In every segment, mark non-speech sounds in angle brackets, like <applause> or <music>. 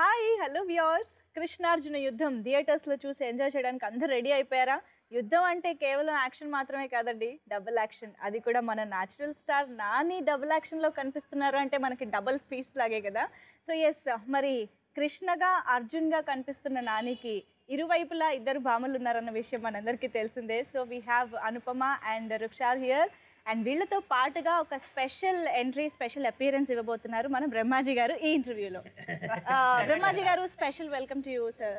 Hi hello viewers. Krishnarjuna యుద్ధం థియేటర్స్లో చూసి ఎంజాయ్ చేయడానికి అందరు రెడీ అయిపోయారా? యుద్ధం అంటే కేవలం యాక్షన్ మాత్రమే కాదండి డబుల్ యాక్షన్. అది కూడా మన న్యాచురల్ స్టార్ నాని డబుల్ యాక్షన్లో కనిపిస్తున్నారు అంటే మనకి డబుల్ ఫీస్ లాగే కదా. సో ఎస్ మరి కృష్ణగా అర్జున్గా కనిపిస్తున్న నానికి ఇరువైపులా ఇద్దరు భామలు ఉన్నారన్న విషయం మనందరికీ తెలిసిందే. So we have Anupama and Rukshar here and వీళ్ళతో పాటుగా ఒక స్పెషల్ ఎంట్రీ స్పెషల్ అపియరెన్స్ ఇవ్వబోతున్నారు మన బ్రహ్మాజీ గారు ఈ ఇంటర్వ్యూలో. బ్రహ్మాజీ గారు special welcome to you sir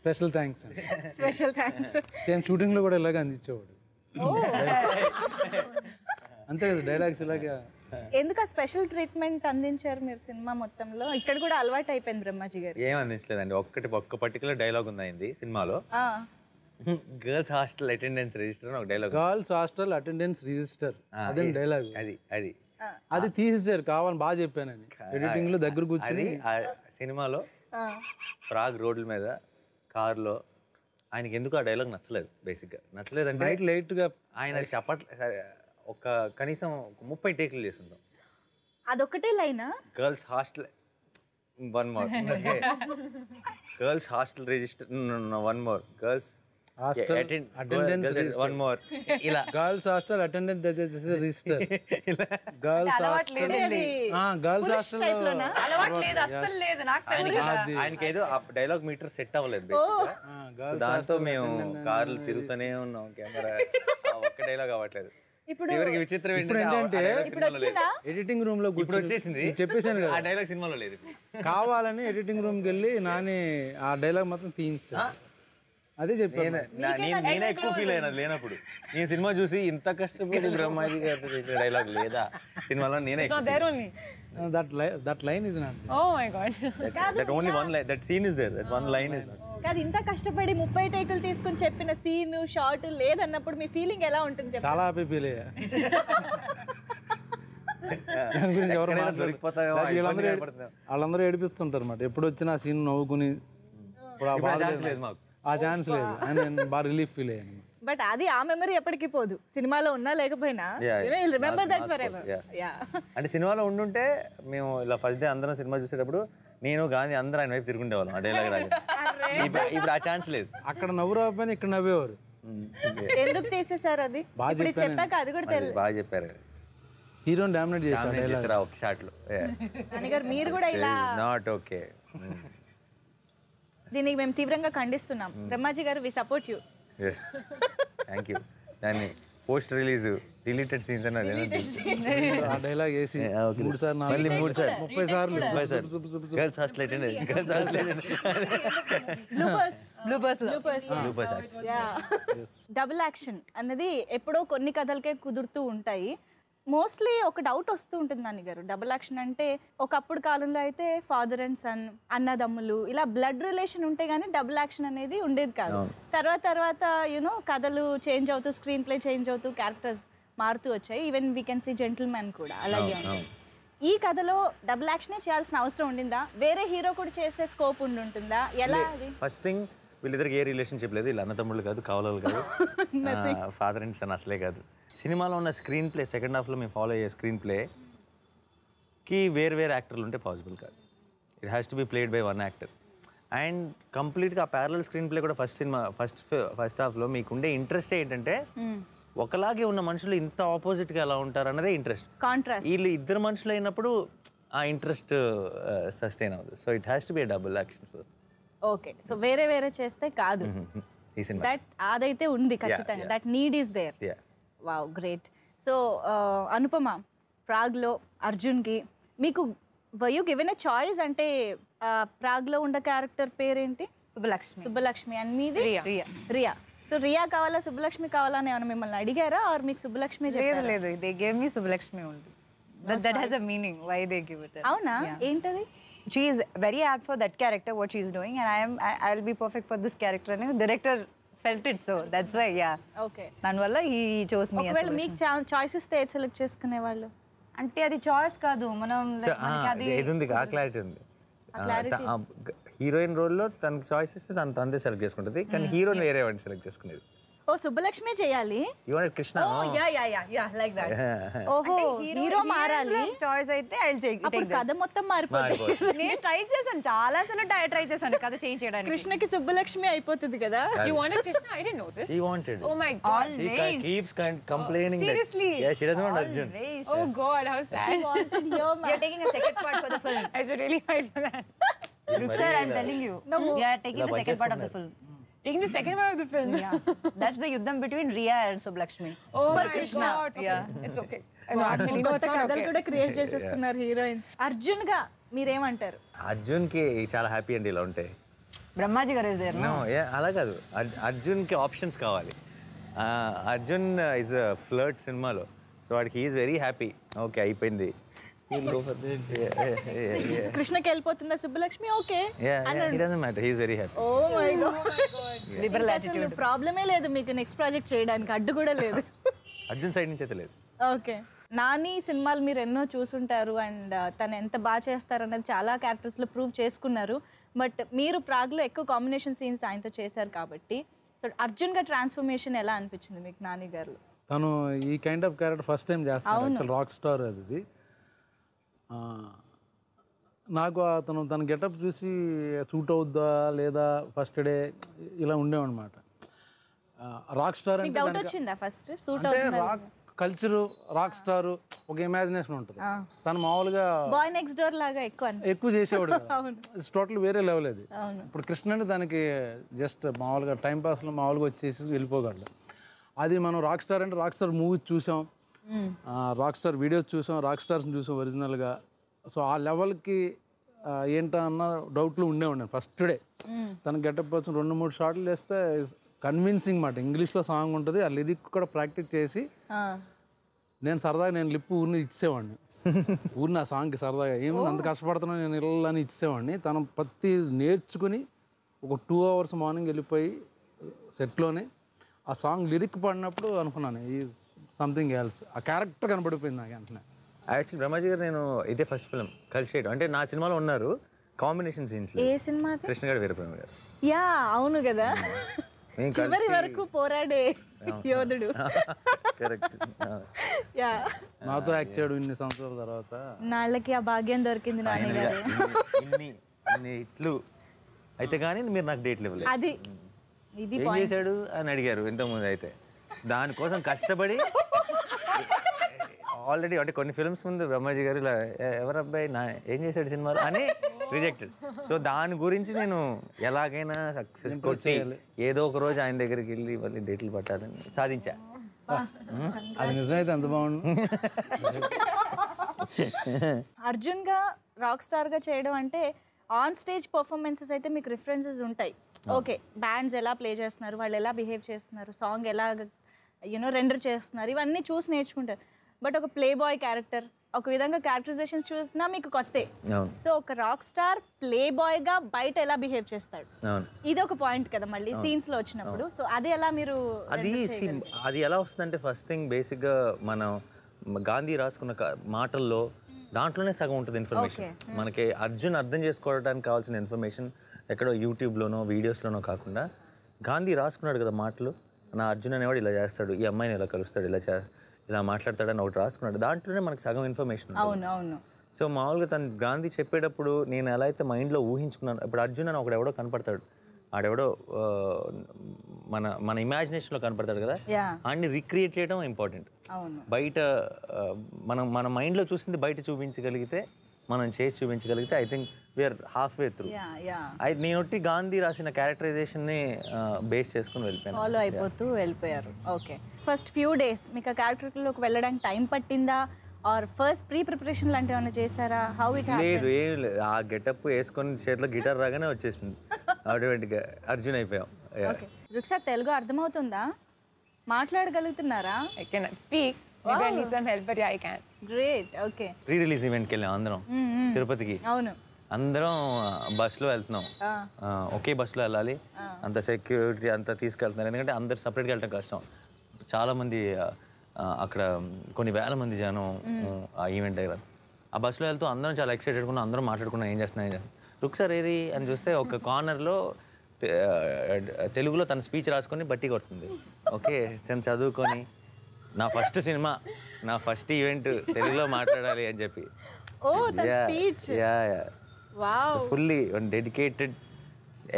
special thanks special thanks same షూటింగ్లో కూడా ఇలాగే అందించేవాడు. అంతే కదా డైలాగ్స్ ఇలాగే. ఎందుకు ఆ స్పెషల్ ట్రీట్మెంట్ అందించారు మీరు సినిమా మొత్తంలో? ఇక్కడ కూడా అలవాటు అయిపోయింది బ్రహ్మాజీ గారు. ఏం అందించలేదండి ఒక్కటి ఒక్క పర్టికులర్ డైలాగ్ ఉంది సినిమాలో. ఆ, గర్ల్స్ హాస్టల్ అటెండెన్స్ రిజిస్టర్ అని ఒక dialogue girls hostel attendance register అదే డైలాగ్ అది అది. అది తీసేసారు కావాలని బాగా చెప్పానని. ఎడిటింగ్లో దగ్గర కూర్చొని. అది ఆ సినిమాలో ప్రాగ్ రోడ్ల మీద కార్లో ఆయనకి ఎందుకు ఆ డైలాగ్ నచ్చలేదు బేసిక్గా నచ్చలేదు అంటే నైట్ లైట్గా ఆయన చెప్పట్లే ఒక కనీసం ఒక ముప్పై టేకులు చేస్తుంటాం. అదొకటే లైనా? Girls hostel one more girls hostel register one more girls one more ఇలా girls hostel attendant register girls hostel girls hostel అలవాటు లేదు అస్సలు లేదు నాకు తెలియదు కదా. ఆయనకి ఏదో ఆ డైలాగ్ మీటర్ సెట్ అవ్వలేదు సో దాంతో మేము కార్లు తిరుగుతూనే ఉన్నాం కెమెరా. ఒక్క డైలాగ్ అవ్వట్లేదు. చివరికి విచిత్రం ఏంటంటే. ఎడిటింగ్ రూమ్లో ఇప్పుడు కూర్చొని వచ్చేసింది. ఆ కదా డైలాగ్ సినిమాలో లేదు. కావాలని ఎడిటింగ్ రూమ్కి వెళ్ళి నాని ఆ డైలాగ్ మొత్తం తీయించాను అదే చెప్పాను నేను నేను ఎక్కువ ఫీల్ అయినా లేనప్పుడు. నేను సినిమా చూసి ఇంత కష్టపడి బ్రహ్మాజీ చేసిన డైలాగ్ లేదా? సినిమాలో నేనే that that line is not that only one line that scene is there that one line is కాదు ఇంత కష్టపడి ముప్పై టేకులు తీసుకుని చెప్పిన సీన్ షార్ట్ లేదన్నప్పుడు మీ ఫీలింగ్ ఎలా ఉంటుంది చెప్పండి చాలా హ్యాపీ ఫీల్ అయ్యా. వీళ్ళందరూ ఏడిపిస్తుంటారు అన్నమాట. ఎప్పుడు వచ్చినా సీన్ నవ్వుకుని ఇప్పుడు. లేదు మాకు. ఆ ఛాన్స్ లేదు. అని నేను బాగా రిలీఫ్ ఫీల్ అయ్యాను. బట్ అది ఆ మెమరీ ఎప్పటికీ పోదు. సినిమాలో ఉన్నా లేకపోయినా. రిమెంబర్ దట్ ఫర్ ఎవర్ అంటే సినిమాలో ఉండుంటే మేము ఇలా ఫస్ట్ డే అందరం సినిమా చూసేటప్పుడు నేను గాంధీ అందరూ ఆయన వైపు తిరుగుండేవాళ్ళం ఆ డైలాగ్ రాజు ఇప్పుడు ఆ ఛాన్స్ లేదు. అక్కడ నవ్వు రాకపోయినా ఇక్కడ నవ్వేవారు. ఎందుకు తీసేశారు అది? బాగా చెప్పాక అది కూడా అది తెలియదు బాగా చెప్పారు. హీరోని డామినేట్ చేశారు ఒక షాట్లో? మీరు కూడా ఇలా నాట్ ఓకే దీనికి మేము తీవ్రంగా ఖండిస్తున్నాం. బ్రహ్మాజీ గారు we support you yes thank you దాన్ని పోస్ట్ రిలీజ్ డిలీటెడ్ సీన్స్ అన్నారు ఆ డైలాగ్ వేసి మూడు సార్లు నాలుగు మళ్ళీ మూడు సార్లు. ముప్పై సార్లు. ముప్పై సార్లు. Girls hostel attend girls hostel bloopers Bloopers లో. Bloopers super yeah double action అన్నది ఎప్పుడో కొన్ని కథలకే కుదురుతూ ఉంటాయి. మోస్ట్లీ ఒక డౌట్ వస్తూ ఉంటుంది నాని గారు. డబుల్ యాక్షన్ అంటే ఒకప్పుడు కాలంలో అయితే ఫాదర్ అండ్ సన్ అన్నదమ్ములు ఇలా బ్లడ్ రిలేషన్ ఉంటే గానీ డబుల్ యాక్షన్ అనేది ఉండేది కాదు. తర్వాత తర్వాత యూనో కథలు చేంజ్ అవుతూ స్క్రీన్ ప్లే చేంజ్ అవుతూ క్యారెక్టర్స్ మారుతూ వచ్చాయి. Even we can see gentlemen కూడా అలాగే. ఈ కథలో డబుల్ యాక్షనే చేయాల్సిన అవసరం ఉండిందా? వేరే హీరో కూడా చేసే స్కోప్ ఉండి ఉంటుందా ఎలా అది? ఫస్ట్ థింగ్ వీళ్ళిద్దరికి ఏ రిలేషన్షిప్ లేదు. వీళ్ళు అన్నతమ్ముళ్ళు కాదు కావలాలు కాదు. ఫాదర్ అండ్ సన్ అసలే కాదు. సినిమాలో ఉన్న స్క్రీన్ ప్లే సెకండ్ హాఫ్లో మేము ఫాలో అయ్యే స్క్రీన్ ప్లే కి వేరు వేరు యాక్టర్లు ఉంటే పాసిబుల్ కాదు. It has to be played by one actor and కంప్లీట్గా ఆ ప్యారలల్ స్క్రీన్ ప్లే కూడా ఫస్ట్ సినిమా ఫస్ట్ ఫస్ట్ హాఫ్లో మీకు ఉండే ఇంట్రెస్ట్ ఏంటంటే ఒకలాగే ఉన్న మనుషులు ఇంత ఆపోజిట్గా ఎలా ఉంటారు అన్నదే ఇంట్రెస్ట్ కాంట్రాస్ట్ వీళ్ళు ఇద్దరు మనుషులు అయినప్పుడు ఆ ఇంట్రెస్ట్ సస్టైన్ అవుతుంది so it has to be double action okay so వేరే వేరే చేస్తే కాదు. దట్ అదైతే ఉంది ఖచ్చితంగా. That need is there. Wow great so Anupama ప్రాగ్లో అర్జున్కి మీకు వయు గివెన్ ఎ చాయిస్ అంటే ప్రాగ్లో ఉన్న క్యారెక్టర్ పేరేంటి? శుభలక్ష్మి సుబ్బలక్ష్మి. అని మీది? రియా. సో రియా. కావాలా సుబ్బలక్ష్మి కావాలా అని ఏమైనా మిమ్మల్ని అడిగారా? ఆర్ మీకు సుబ్బలక్ష్మి లేదు చెప్పారా? లేదు. They gave me only that that has a meaning why they give it అవునా? ఏంటది? She is very ad for that character what she is doing and I'm I will be perfect for this character అని director felt it so that's why yeah okay దానివల్ల ఈ chose మీ ఒకవేళ మీకు choice ఇస్తే ఏది select చేసుకునే వాళ్ళు? అంటే అది చాయిస్ కాదు. మనం అది ఇది ఉంది ఆ క్లారిటీ ఉంది. హీరోయిన్ రోల్లో తనకి చాయిస్ ఇస్తే తను తందే సెలెక్ట్ చేసుకుంటుంది. కానీ హీరోని వేరే వాడిని సెలెక్ట్ చేసుకునేది. ఓ సుబ్బలక్ష్మి చేయాలి you want Krishna Oh, yeah, yeah, yeah, yeah, like that. ఓహో అంటే హీరో మారాలి చాయిస్ అయితే ఐ అప్పుడు కథ మొత్తం మారిపోతుంది నేను ట్రై చేశాను చాలా సార్లు ట్రై చేశాను కథ చేంజ్ చేయడానికి కృష్ణకి సుబ్బలక్ష్మి అయిపోతుంది కదా You wanted Krishna? I didn't know this. She wanted Oh my god. She Always. keeps kind complaining Seriously? that yeah, she doesn't want Arjun. Always. Oh god, how sad. We are taking a second part for the film. I should really fight for that. Ruksar, I'm telling you. We are taking ఇలా the second part of the పనిచేసుకున్నారు. film. Taking the second part of the film. Yeah. That's the yuddham between Riya and Sublakshmi. Oh For my Krishna. god. Okay. Yeah. It's okay. అర్జున్గా మీరేమంటారు అర్జున్కి చాలా happy అండి ఇలా ఉంటాయి? No ఏ అలా కాదు అర్- అర్జున్కి ఆప్షన్స్ కావాలి ఆ, అర్జున్ ఇస్ ఫ్లర్ట్ సినిమాలో సో వాడికి ఈజ్ వెరీ హ్యాపీ ఓకే అయిపోయింది కృష్ణకి వెళ్ళిపోతుందా సుబ్బలక్ష్మి? Okay <laughs> Liberal attitude. ప్రాబ్లమే లేదు మీకు నెక్స్ట్ ప్రాజెక్ట్ చేయడానికి. అడ్డు కూడా లేదు. <laughs> అర్జున్ సైడ్ నుంచి అయితే లేదు. ఓకే నాని సినిమాలు మీరు ఎన్నో చూసుంటారు అండ్ తను ఎంత బాగా చేస్తారు అనేది చాలా క్యారెక్టర్స్లో ప్రూవ్ చేసుకున్నారు. బట్ మీరు ప్రాగ్లో ఎక్కువ కాంబినేషన్ సీన్స్ ఆయనతో చేశారు కాబట్టి సో అర్జున్గా ట్రాన్స్ఫర్మేషన్ ఎలా అనిపించింది మీకు నాని గారు తను ఈ kind of character first time చేస్తాను రాక్ స్టార్ అది. నాకు అతను తన గెటప్ చూసి సూట్ అవుద్దా లేదా ఫస్ట్ డే ఇలా ఉండేవన్నమాట రాక్ స్టార్ అంటే first suit rock culture rock star ఒక ఇమాజినేషన్ ఉంటుంది. తను మామూలుగా బాయ్ నెక్స్ట్ డోర్ లాగా ఎక్కువ ఎక్కువ చేసేవాడు టోటల్ <laughs> వేరే లెవెల్ అది. ఇప్పుడు కృష్ణ అంటే దానికి జస్ట్ మామూలుగా టైం పాస్లో మామూలుగా వచ్చేసి వెళ్ళిపోగలడు. అది మనం రాక్ స్టార్ అంటే రాక్ స్టార్ మూవీస్ చూసాం. రాక్ స్టార్ వీడియోస్ చూసాం రాక్ స్టార్స్ని చూసాం ఒరిజినల్గా సో ఆ లెవెల్కి ఏంటా అన్న డౌట్లు ఉండే ఉండే. ఫస్ట్ డే తన గెటప్ వచ్చిన రెండు మూడు షార్ట్లు వేస్తే కన్విన్సింగ్ మాట. ఇంగ్లీష్లో సాంగ్ ఉంటుంది ఆ లిరిక్ కూడా ప్రాక్టీస్ చేసి నేను సరదాగా నేను లిప్ ఊరిని ఇచ్చేవాడిని. <laughs> ఊరిని ఆ సాంగ్కి సరదాగా. ఏముంది అంత కష్టపడుతున్నా నేను ఇళ్ళని ఇచ్చేవాడిని. తను ప్రతి నేర్చుకుని ఒక టూ అవర్స్ మార్నింగ్ వెళ్ళిపోయి సెట్లోనే ఆ సాంగ్ లిరిక్ పడినప్పుడు అనుకున్నాను. ఈ సంథింగ్ ఎల్స్. ఆ క్యారెక్టర్ కనబడిపోయింది నాకు వెంటనే. యాక్చువల్లీ బ్రహ్మాజీ గారు నేను ఇదే ఫస్ట్ ఫిల్మ్ కలిసి చేయడం అంటే నా సినిమాలో ఉన్నారు కాంబినేషన్ సీన్స్ ఏ సినిమా కృష్ణ గారు వీరప్రేమ గారు. యా అవును కదా. చివరి వరకు పోరాడే యోధుడు. Correct yeah. నాతో యాక్ట్ చేయడం ఇన్ని సంవత్సరాల తర్వాత. నాళ్ళకి ఆ భాగ్యం దొరికింది నాని గారు. ఇన్ని ఇన్ని ఇట్లు అయితే కానీ మీరు నాకు డేట్లు ఇవ్వలేదు. అది. ఇది ఏం చేశాడు అని అడిగారు ఇంతకుముందు అయితే. దానికోసం కష్టపడి ఆల్రెడీ అంటే కొన్ని ఫిల్మ్స్ ముందు బ్రహ్మాజీ గారు ఇలా "ఎ- ఎవరు అబ్బాయి నా ఏం చేశాడు సినిమాలో? అని రిజెక్టెడ్ సో దాని గురించి నేను ఎలాగైనా సక్సెస్ కొట్టి ఏదో ఒక రోజు ఆయన దగ్గరికి వెళ్ళి మళ్ళీ డేట్లు పట్టాలని సాధించా. అది నిజమైతే ఎంత బాగుండు. అర్జున్గా రాక్ స్టార్గా చేయడం అంటే ఆన్ స్టేజ్ పర్ఫార్మెన్సెస్ అయితే మీకు రిఫరెన్సెస్ ఉంటాయి. ఓకే బ్యాండ్స్ ఎలా ప్లే చేస్తున్నారు? వాళ్ళు ఎలా బిహేవ్ చేస్తున్నారు? సాంగ్ ఎలా యూనో రెండర్ చేస్తున్నారు. ఇవన్నీ చూసి నేర్చుకుంటారు. బట్ ఒక ప్లే బాయ్ క్యారెక్టర్ ఒక విధంగా క్యారెక్టరైజేషన్స్ చూసినా మీకు కొత్తే. సో ఒక రాక్ స్టార్ ప్లే బాయ్గా బయట ఎలా బిహేవ్ చేస్తాడు? ఇది ఒక పాయింట్ కదా మళ్ళీ సీన్స్లో వచ్చినప్పుడు. సో అది ఎలా మీరు అది అది ఎలా వస్తుందంటే ఫస్ట్ థింగ్ బేసిక్గా మనం గాంధీ రాసుకున్న మాటల్లో దాంట్లోనే సగం ఉంటుంది ఇన్ఫర్మేషన్ మనకి అర్జున్ అర్థం చేసుకోవడానికి కావాల్సిన ఇన్ఫర్మేషన్ ఎక్కడో యూట్యూబ్లోనో వీడియోస్లోనో కాకుండా గాంధీ రాసుకున్నాడు కదా మాటలు. నా అర్జున్ అనేవాడు ఇలా చేస్తాడు ఈ అమ్మాయిని ఇలా కలుస్తాడు ఇలా చే ఇలా మాట్లాడతాడని ఒకటి రాసుకున్నాడు. దాంట్లోనే మనకి సగం ఇన్ఫర్మేషన్ అవును అవును. సో మామూలుగా తను గాంధీ చెప్పేటప్పుడు నేను ఎలా అయితే మైండ్లో ఊహించుకున్నాను ఇప్పుడు అర్జున్ అని ఒకడు ఎవడో కనపడతాడు. ఆడెవడో మన మన ఇమాజినేషన్లో కనపడతాడు కదా? ఆడిని రిక్రియేట్ చేయడం ఇంపార్టెంట్ బయట మనం మన మైండ్లో చూసింది బయట చూపించగలిగితే మనం చేసి చూపించగలిగితే I think we're half way through yeah yeah నేను ఒట్టి గాంధీ రాసిన క్యారెక్టరైజేషన్ని బేస్ చేసుకుని వెళ్ళిపోయాను. ఫాలో అయిపోతూ వెళ్ళిపోయారు. ఓకే ఫస్ట్ ఫ్యూ డేస్ మీకు ఆ క్యారెక్టర్లోకి వెళ్ళడానికి టైం పట్టిందా? ఆర్ ఫస్ట్ ప్రీ ప్రిపరేషన్ లాంటివి ఏమైనా చేశారా? హౌ ఇట్ లేదు ఏం లేదు. ఆ గెటప్ వేసుకొని చేతిలో గిటార్ రాగానే వచ్చేసింది. <laughs> ఆటోమేటిక్గా అర్జున్ అయిపోయాం. రుక్ష తెలుగు అర్థమవుతుందా? మాట్లాడగలుగుతున్నారా. Maybe I need some help, but yeah, I can. Great okay pre release ఈవెంట్కి వెళ్ళాం అందరం తిరుపతికి. అవును. అందరం బస్సులో వెళ్తున్నాం. ఒకే బస్సులో వెళ్ళాలి. అంత సెక్యూరిటీ అంతా తీసుకెళ్తున్నారు. ఎందుకంటే అందరు సపరేట్గా వెళ్ళటం కష్టం. చాలామంది అక్కడ కొన్ని వేల మంది జనం ఆ ఈవెంట్ దగ్గర. ఆ బస్సులో వెళ్తూ అందరం చాలా ఎక్సైటెడ్ ఉన్నాం అందరం మాట్లాడుకున్నాం ఏం చేస్తున్నాం ఏం చేస్తున్నాం. రుక్ సార్ ఏది? అని చూస్తే ఒక కార్నర్లో తెలుగులో తన స్పీచ్ రాసుకొని బట్టి కొడుతుంది. ఓకే తను చదువుకొని నా ఫస్ట్ సినిమా నా ఫస్ట్ ఈవెంట్ తెలుగులో మాట్లాడాలి అని చెప్పి. ఓ speech yeah yeah wow fully dedicated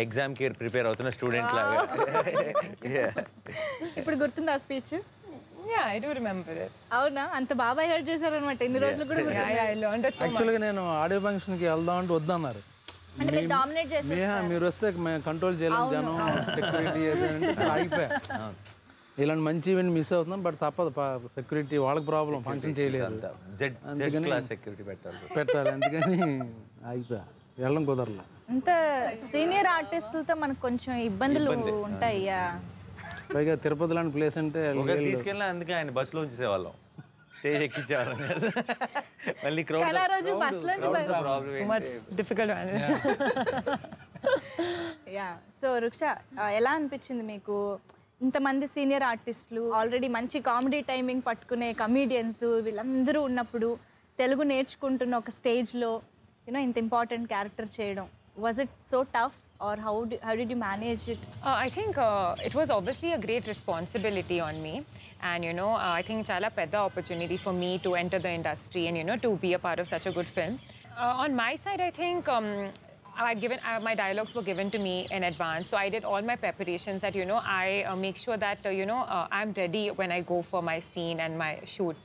ఎగ్జామ్కి ప్రిపేర్ అవుతున్న స్టూడెంట్ లాగా. ఇప్పుడు గుర్తుందా ఆ స్పీచ్. అవునా? అంత బాగా హెల్ప్ చేశారనమాట ఇన్ని రోజులు కూడా. యాక్చువల్గా నేను ఆడియో ఫంక్షన్కి వెళ్దాం అంటే వద్దన్నారు. అంటే మీరు వస్తే మేము కంట్రోల్ చేయలేము జనం సెక్యూరిటీ ఆగిపోయా ఇలాంటి మంచి ఈవెంట్ మిస్ అవుతున్నాం బట్ తప్పదు. సెక్యూరిటీ వాళ్ళకి ప్రాబ్లం ఫంక్షన్ చేయలేదు. అంతా. జెడ్ జెడ్ క్లాస్ సెక్యూరిటీ పెట్టాలి. పెట్టాలి. అందుకని ఆగిపోయా. వెళ్ళడం కుదరలే. అంత సీనియర్ ఆర్టిస్టులతో మనకు కొంచెం ఇబ్బందులు ఉంటాయ్యా పైగా తిరుపతి లాంటి ప్లేస్ అంటే తీసుకెళ్ళినా అందుకే ఆయన బస్సులో ఉంచేసేవాళ్ళం స్టేజ్ ఎక్కించేవాళ్ళం కాదు. మళ్ళీ క్రౌడ్ రోజు బస్ నుంచి problem Too much difficult one. Yeah so Ruksha ఎలా అనిపించింది మీకు? ఇంతమంది సీనియర్ ఆర్టిస్టులు ఆల్రెడీ మంచి కామెడీ టైమింగ్ పట్టుకునే కమీడియన్స్ వీళ్ళందరూ ఉన్నప్పుడు తెలుగు నేర్చుకుంటున్న ఒక స్టేజ్లో యూనో ఇంత ఇంపార్టెంట్ క్యారెక్టర్ చేయడం was it so tough or how how did you manage it Uh, I think uh, it was obviously a great responsibility on me, and you know, uh, I think chala pedda opportunity for me to enter the industry and you know to be a part of such a good film. Uh, on my side, I think. Um, I'd given uh, my dialogues were given to me in advance, so I did all my preparations. That you know, I uh, make sure that uh, you know uh, I'm ready when I go for my scene and my shoot,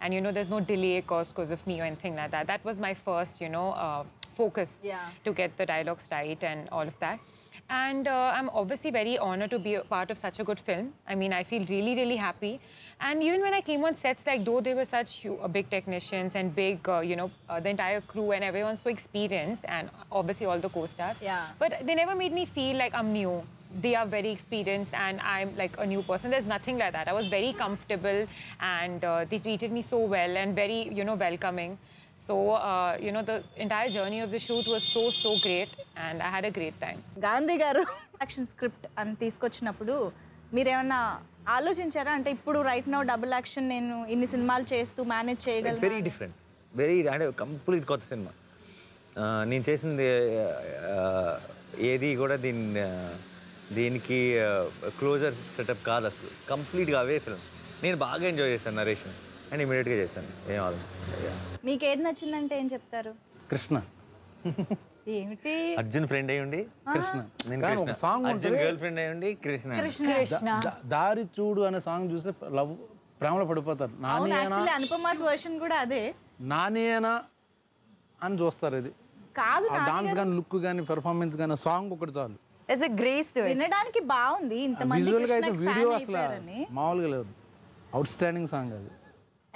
and you know, there's no delay caused because of me or anything like that. That was my first, you know, uh, focus Yeah. to get the dialogues right and all of that. And uh, I'm obviously very honored to be a part of such a good film. I mean, I feel really, really happy. And even when I came on sets, like though they were such uh, big technicians and big, uh, you know, uh, the entire crew and everyone's so experienced, and obviously all the co-stars. Yeah. But they never made me feel like I'm new. They are very experienced, and I'm like a new person. There's nothing like that. I was very comfortable, and uh, they treated me so well and very, you know, welcoming. So, uh, you know, the entire journey of the shoot was so, so great, and I had a great time. Gandhi గారు <laughs> action script అని తీసుకొచ్చినప్పుడు మీరేమన్నా ఆలోచించారా? అంటే ఇప్పుడు right now double action నేను ఇన్ని సినిమాలు చేస్తూ మేనేజ్ చేయగలను? వెరీ డిఫరెంట్ వెరీ అంటే కంప్లీట్ కొత్త సినిమా. ఆ, నేను చేసింది ఆ, ఏది కూడా దీని ఆ, దీనికి క్లోజర్ సెటప్ కాదు అసలు. కంప్లీట్గా అవే ఫిల్మ్ నేను బాగా ఎంజాయ్ చేశాను నరేషన్ అండ్ ఇమీడియట్గా చేశాను ఏం ఆలోచించాను మీకు ఏది నచ్చిందంటే ఏం చెప్తారు? కృష్ణ. ఏమిటి? అర్జున్ ఫ్రెండ్ అయ్యి ఉండి కృష్ణ. నేను Krishna. Song Arjun girl friend అయ్యి ఉండి కృష్ణ. దా- దారి చూడు అనే సాంగ్ చూస్తే లవ్ ప్రేమలో పడిపోతారు. యాక్చువల్లీ అనుపమాస్ వర్షన్ కూడా అదే. నానేనా అని చూస్తారు ఇది. కాదు డాన్స్ కానీ లుక్ కానీ పెర్ఫార్మెన్స్ కానీ సాంగ్ ఒకటి చాలు. A grace to it. వినడానికి బాగుంది. ఇంతమంది విజువల్గా అయితే వీడియో అసలు. మామూలుగా లేదు. అవుట్ స్టాండింగ్ సాంగ్ అది.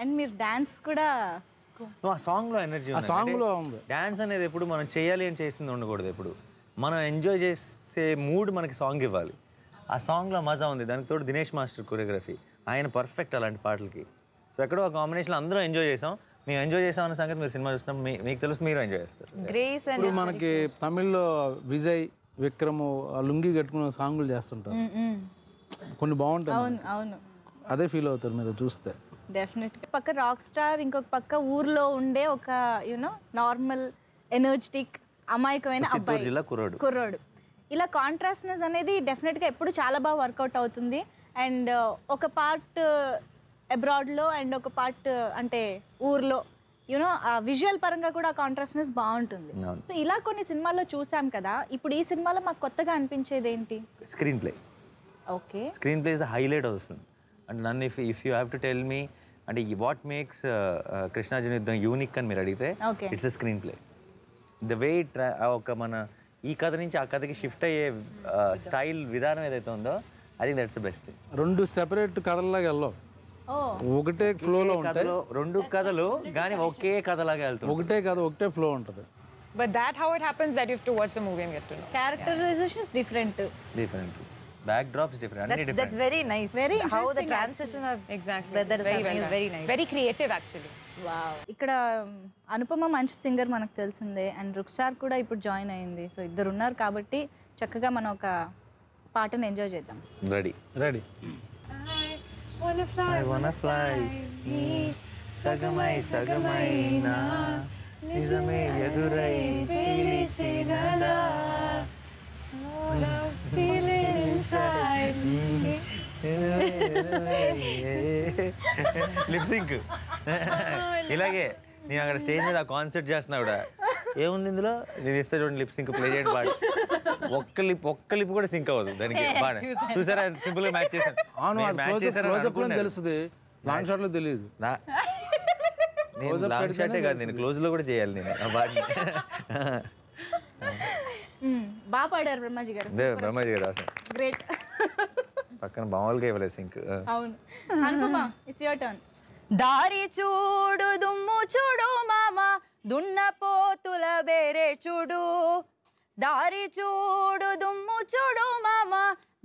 అండ్ మీరు డాన్స్ కూడా ఆ సాంగ్లో ఎనర్జీ ఆ సాంగ్లో ఉంది. డ్యాన్స్ అనేది ఎప్పుడు మనం చేయాలి అని చేసింది ఉండకూడదు ఎప్పుడు. మనం ఎంజాయ్ చేసే మూడ్ మనకి సాంగ్ ఇవ్వాలి. ఆ సాంగ్లో మజా ఉంది. దానికి తోడు దినేష్ మాస్టర్ కొరియోగ్రఫీ ఆయన పర్ఫెక్ట్ అలాంటి పాటలకి. సో ఎక్కడో ఆ కాంబినేషన్లో అందరూ ఎంజాయ్ చేసాం. మేము ఎంజాయ్ చేసాం అన్న సంగతి మీరు సినిమా మీ- మీకు తెలుసు మీరు ఎంజాయ్ చేస్తారు. ఇప్పుడు మనకి తమిళ్ళో విజయ్ విక్రమ్ ఆ లుంగి కట్టుకున్న సాంగులు చేస్తుంటారు. కొన్ని బాగుంటాయి అవును అవును. అదే ఫీల్ అవుతారు మీరు చూస్తే. డెఫినెట్ పక్క రాక్ స్టార్ ఇంకొక పక్క ఊర్లో ఉండే ఒక యూనో నార్మల్ ఎనర్జెటిక్ అమాయకమైన అబ్బాయి. కుర్రోడు. కుర్రోడు. ఇలా కాంట్రాస్ట్నెస్ అనేది డెఫినెట్గా ఎప్పుడు చాలా బాగా వర్కౌట్ అవుతుంది. అండ్ ఒక పార్ట్ అబ్రాడ్లో అండ్ ఒక పార్ట్ అంటే ఊర్లో యూనో విజువల్ పరంగా కూడా కాంట్రాస్ట్నెస్ బాగుంటుంది. సో ఇలా కొన్ని సినిమాల్లో చూసాం కదా ఇప్పుడు ఈ సినిమాలో మాకు కొత్తగా అనిపించేది ఏంటి? Screen play okay screen play is the highlight వస్తుంది అంటే నన్ను if if you have to tell me అంటే what makes Krishnarjuna Yuddham unique అని మీరు అడిగితే. It's a screen play the way ఒక మన ఈ కథ నుంచి ఆ కథకి షిఫ్ట్ అయ్యే స్టైల్ విధానం ఏదైతే ఉందో I think that's the best thing రెండు సెపరేట్ కథల్లాగా వెళ్ళవు. ఓ. ఒకటే ఫ్లోలో ఉంటాయి కథలో రెండు కథలు కానీ ఒకే కథలాగా వెళ్తుంది ఒకటే కథ ఒకటే ఫ్లో ఉంటుంది. But that how it happens that you have to watch the movie and get to know. Characterisations different different back drops different అన్ని different that's very nice very how the transition of exactly weather is very nice very creative actually wow ఇక్కడ um, Anupama మంచి singer మనకు తెలిసిందే and Rukshar కూడా ఇప్పుడు join అయ్యింది so ఇద్దరు ఉన్నారు కాబట్టి చక్కగా మనం ఒక పాటని ఎంజాయ్ చేద్దాం. Ready ready one fly one fly సగమై సగమై నిజమే ఎదురై పిలిచినదా? ఓ లవ్ ఫీలింగ్ <laughs> లిప్సింక్ <laughs> ఇలాగే నేను అక్కడ స్టేజ్ మీద కాన్సర్ట్ చేస్తున్నా కూడా. ఏముంది ఇందులో? నేను ఇస్తే చూడండి లిప్ సింక్ ప్లే చేయడం పాట ఒక్క లిప్ ఒక్క లిప్ కూడా సింక్ అవ్వదు దానికి. <laughs> బాగా చూసారా? సింపుల్గా మ్యాచ్ చేశాను తెలుస్తుంది లాంగ్ షాట్లో తెలియదు. నేను లాంగ్ షాటే కాదు నేను క్లోజ్లో కూడా చేయాలి నేను. బాగా పాడారు బ్రహ్మాజీ గారు. బ్రహ్మాజీ గారు గ్రేట్ పక్కన ఇవ్వలేదు సింక్. అవును. అనుపమ ఇట్స్ యువర్ టర్న్ దారి చూడు దుమ్ము చూడు మామ దున్నపోతుల వేరే చూడు. దారి చూడు దుమ్ము చూడు మామ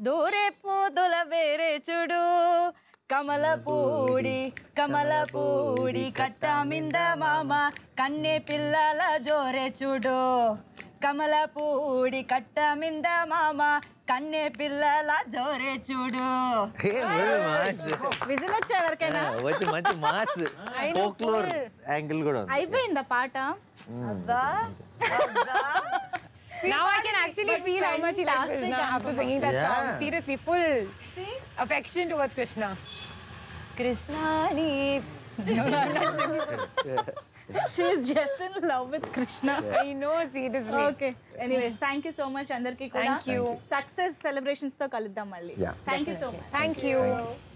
దూరే పోతుల వేరే చూడు. కమలపూడి కమలపూడి కట్ట మింద మామ కన్నె పిల్లల జోరే చూడు. కమలపూడి కట్ట మింద మామ కన్నె పిల్లల జోరే చూడు విజిల్ వచ్చా ఎవరికైనా వచ్చి మంచి మాస్ ఫోక్లోర్ యాంగిల్ కూడా ఉంది అయిపోయిందా పాట అబ్బా అబ్బా Now I can actually feel how much he likes Krishna after singing that Yeah. song. Seriously, full affection towards Krishna. <laughs> she is just in love with Krishna. Yeah. I know, seriously. Okay. Anyways, thank you so much, Andarki Thank you. Thank you. Success celebrations to Kalidda Malli. Yeah. Thank Definitely. you so much. Thank you. Thank you.